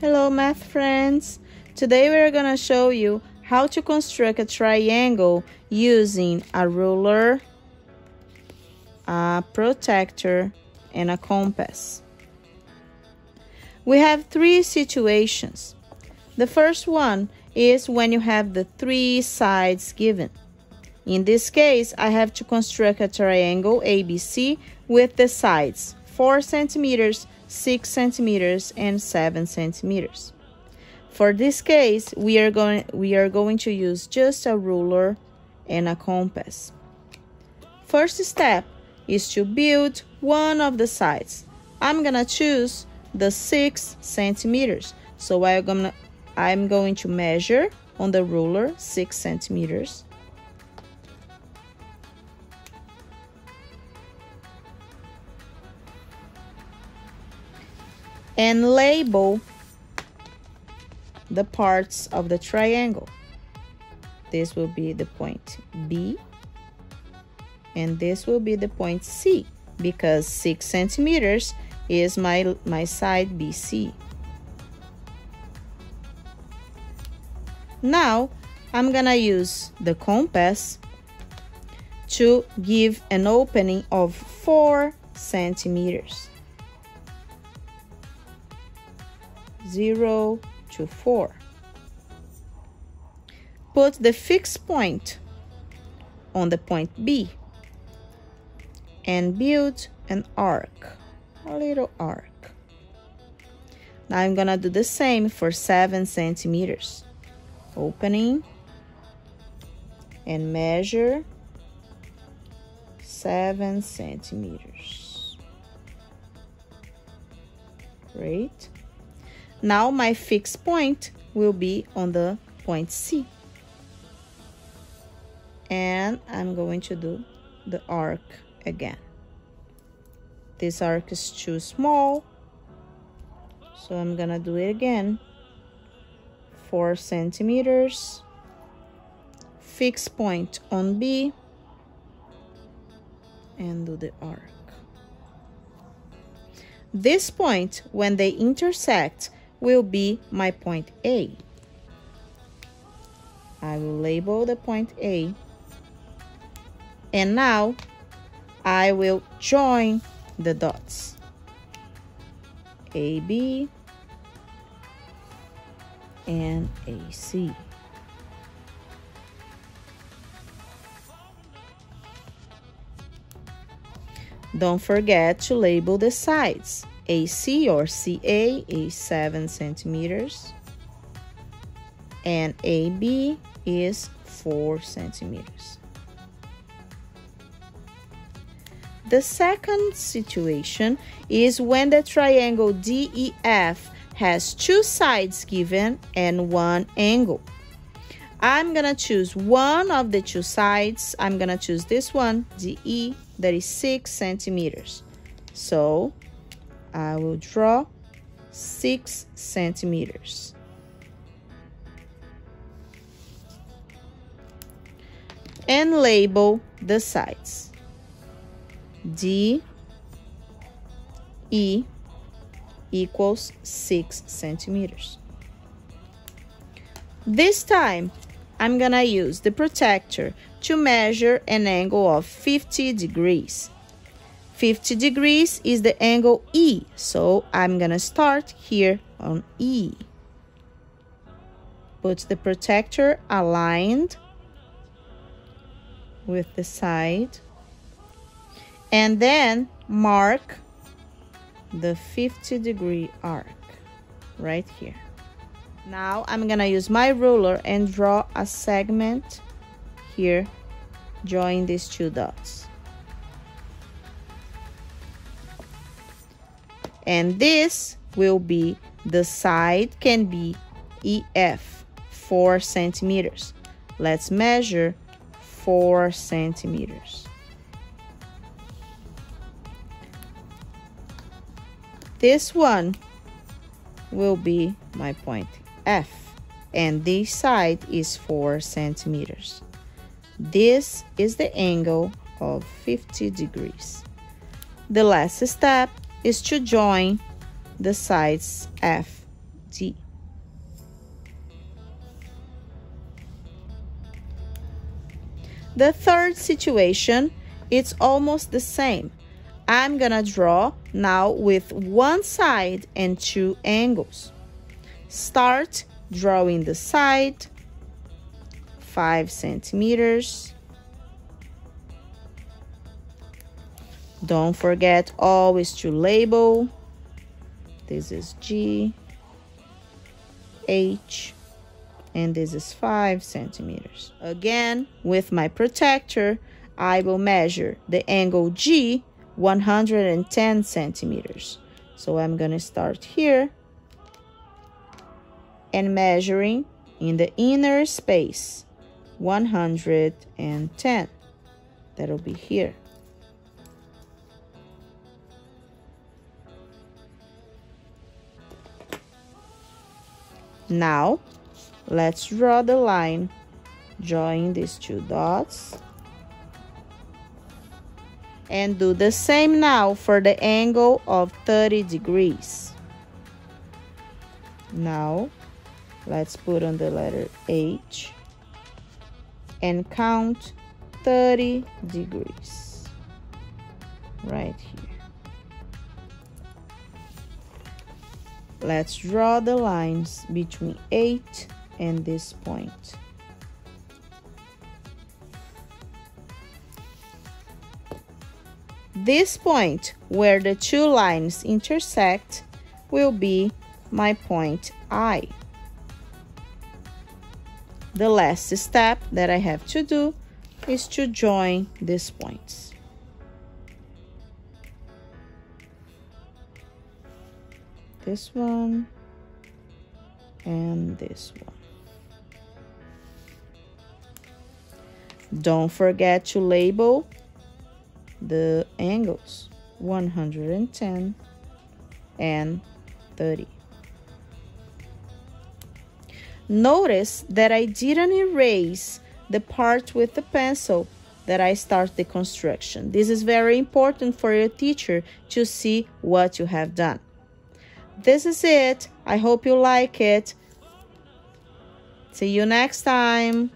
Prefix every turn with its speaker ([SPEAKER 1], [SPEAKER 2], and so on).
[SPEAKER 1] Hello math friends! Today we are going to show you how to construct a triangle using a ruler, a protractor, and a compass. We have three situations. The first one is when you have the three sides given. In this case, I have to construct a triangle ABC with the sides 4 centimeters, 6 centimeters, and 7 centimeters. For this case, we are going we are going to use just a ruler and a compass. First step is to build one of the sides. I'm gonna choose the 6 centimeters. So I'm gonna I'm going to measure on the ruler 6 centimeters. And label the parts of the triangle. This will be the point B and this will be the point C because 6 centimeters is my, my side BC. Now I'm gonna use the compass to give an opening of 4 centimeters. 0 to 4. Put the fixed point on the point B and build an arc, a little arc. Now I'm gonna do the same for 7 centimeters. Opening and measure 7 centimeters. Great. Now my fixed point will be on the point C. And I'm going to do the arc again. This arc is too small, so I'm gonna do it again. Four centimeters, fixed point on B, and do the arc. This point, when they intersect, will be my point A. I will label the point A. And now I will join the dots. AB and AC. Don't forget to label the sides. AC or CA is 7 centimeters and AB is 4 centimeters. The second situation is when the triangle DEF has two sides given and one angle. I'm gonna choose one of the two sides. I'm gonna choose this one, DE, that is 6 centimeters. So I will draw 6 centimeters. And label the sides. D E equals 6 centimeters. This time, I'm gonna use the protractor to measure an angle of 50 degrees. 50 degrees is the angle E. So I'm going to start here on E. Put the protractor aligned with the side. And then mark the 50 degree arc right here. Now I'm gonna use my ruler and draw a segment here, join these two dots. And this will be the side can be EF 4 centimeters. Let's measure 4 centimeters. This one will be my point F and this side is 4 centimeters. This is the angle of 50 degrees. The last step is to join the sides F D. The third situation, it's almost the same. I'm gonna draw now with one side and two angles. Start drawing the side, five centimeters. Don't forget always to label. This is G, H, and this is 5 centimeters. Again, with my protractor, I will measure the angle G 110 centimeters. So I'm going to start here and measuring in the inner space 110. That'll be here. Now, let's draw the line, join these two dots. And do the same now for the angle of 30 degrees. Now, let's put on the letter H and count 30 degrees right here. Let's draw the lines between 8 and this point. This point where the two lines intersect will be my point I. The last step that I have to do is to join these points. This one and this one. Don't forget to label the angles 110 and 30. Notice that I didn't erase the part with the pencil that I start the construction. This is very important for your teacher to see what you have done this is it. I hope you like it. See you next time.